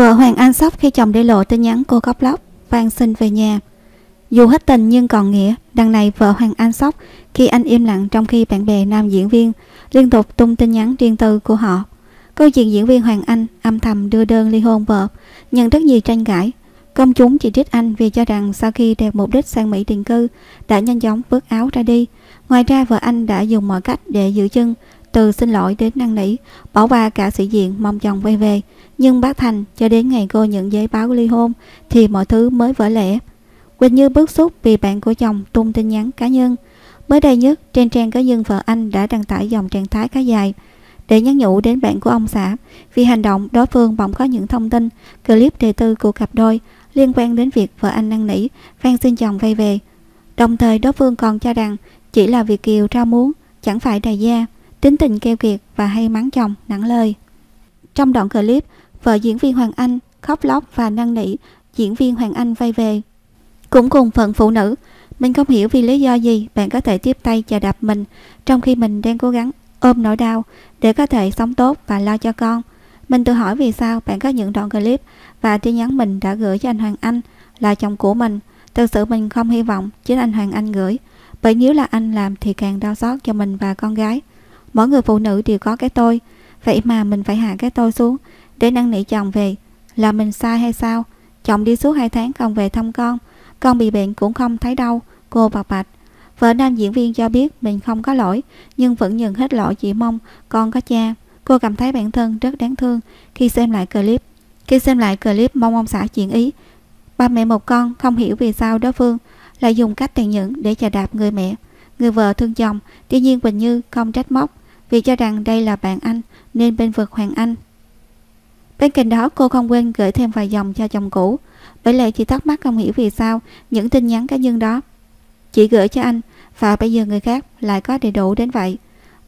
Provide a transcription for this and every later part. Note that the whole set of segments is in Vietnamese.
Vợ Hoàng Anh sốc khi chồng để lộ tin nhắn cô khóc lóc, van xin về nhà. Dù hết tình nhưng còn nghĩa, đằng này vợ Hoàng Anh sốc khi anh im lặng trong khi bạn bè nam diễn viên liên tục tung tin nhắn riêng tư của họ. Câu chuyện diễn viên Hoàng Anh âm thầm đưa đơn ly hôn vợ, nhận rất nhiều tranh cãi. Công chúng chỉ trích anh vì cho rằng sau khi đạt mục đích sang Mỹ định cư đã nhanh chóng vứt áo ra đi. Ngoài ra vợ anh đã dùng mọi cách để giữ chân, từ xin lỗi đến năn nỉ, bỏ qua cả sĩ diện mong chồng quay về. Nhưng bác Thành cho đến ngày cô nhận giấy báo ly hôn thì mọi thứ mới vỡ lẽ. Quỳnh Như bức xúc vì bạn của chồng tung tin nhắn cá nhân. Mới đây nhất, trên trang cá nhân vợ anh đã đăng tải dòng trạng thái khá dài để nhắn nhủ đến bạn của ông xã vì hành động đối phương bỗng có những thông tin clip đề tư của cặp đôi liên quan đến việc vợ anh năn nỉ van xin chồng vay về. Đồng thời đối phương còn cho rằng chỉ là việc Kiều ra muốn, chẳng phải đại gia, tính tình keo kiệt và hay mắng chồng nặng lời. Trong đoạn clip, vợ diễn viên Hoàng Anh khóc lóc và năn nỉ diễn viên Hoàng Anh vay về. Cũng cùng phận phụ nữ, mình không hiểu vì lý do gì bạn có thể tiếp tay chà đạp mình trong khi mình đang cố gắng ôm nỗi đau để có thể sống tốt và lo cho con. Mình tự hỏi vì sao bạn có những đoạn clip và tin nhắn mình đã gửi cho anh Hoàng Anh là chồng của mình. Thực sự mình không hy vọng chính anh Hoàng Anh gửi, bởi nếu là anh làm thì càng đau xót cho mình và con gái. Mỗi người phụ nữ đều có cái tôi, vậy mà mình phải hạ cái tôi xuống để năn nỉ chồng về. Là mình sai hay sao? Chồng đi suốt hai tháng không về thăm con, con bị bệnh cũng không thấy đâu, cô bạc bạch. Vợ nam diễn viên cho biết mình không có lỗi, nhưng vẫn nhận hết lỗi chỉ mong con có cha. Cô cảm thấy bản thân rất đáng thương khi xem lại clip. Khi xem lại clip mong ông xã chuyển ý, ba mẹ một con không hiểu vì sao đối phương lại dùng cách tàn nhẫn để chà đạp người mẹ. Người vợ thương chồng, tuy nhiên Quỳnh Như không trách móc vì cho rằng đây là bạn anh nên bên vực Hoàng Anh. Bên cạnh đó cô không quên gửi thêm vài dòng cho chồng cũ. Bởi lẽ chị thắc mắc không hiểu vì sao những tin nhắn cá nhân đó chỉ gửi cho anh và bây giờ người khác lại có đầy đủ đến vậy.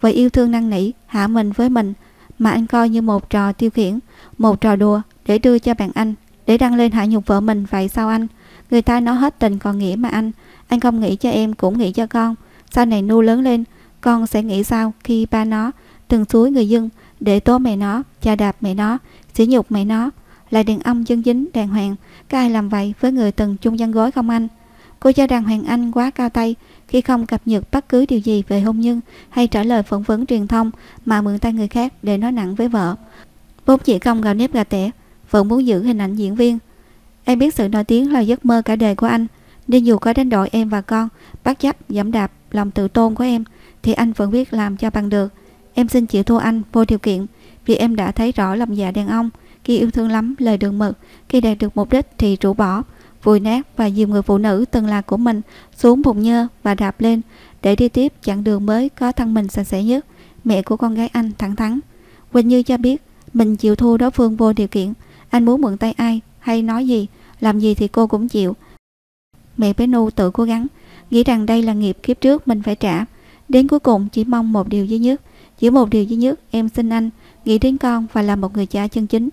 Với yêu thương năn nỉ hạ mình với mình mà anh coi như một trò tiêu khiển, một trò đùa để đưa cho bạn anh, để đăng lên hạ nhục vợ mình vậy sao anh? Người ta nói hết tình còn nghĩa mà anh, anh không nghĩ cho em cũng nghĩ cho con. Sau này nu lớn lên, con sẽ nghĩ sao khi ba nó từng suối người dân để tố mẹ nó, cha đạp mẹ nó, sỉ nhục mẹ nó, là đàn ông chân dính đàng hoàng, có ai làm vậy với người từng chung chăn gối không anh? Cô cho rằng Hoàng Anh quá cao tay khi không cập nhật bất cứ điều gì về hôn nhân hay trả lời phỏng vấn truyền thông mà mượn tay người khác để nói nặng với vợ. Vốn chỉ không gạo nếp gà tẻ, vẫn muốn giữ hình ảnh diễn viên. Em biết sự nổi tiếng là giấc mơ cả đời của anh, nên dù có đánh đổi em và con, bắt chấp, giảm đạp lòng tự tôn của em, thì anh vẫn biết làm cho bằng được. Em xin chịu thua anh vô điều kiện, vì em đã thấy rõ lòng dạ đàn ông, khi yêu thương lắm lời đường mực, khi đạt được mục đích thì rũ bỏ, vùi nát và dìm người phụ nữ từng là của mình xuống bụng nhơ và đạp lên để đi tiếp chặng đường mới có thân mình sạch sẽ nhất. Mẹ của con gái anh thẳng thắn. Quỳnh Như cho biết mình chịu thua đối phương vô điều kiện. Anh muốn mượn tay ai hay nói gì, làm gì thì cô cũng chịu. Mẹ bé Nu tự cố gắng, nghĩ rằng đây là nghiệp kiếp trước mình phải trả. Đến cuối cùng chỉ mong một điều duy nhất. Chỉ một điều duy nhất, em xin anh, nghĩ đến con và là một người cha chân chính.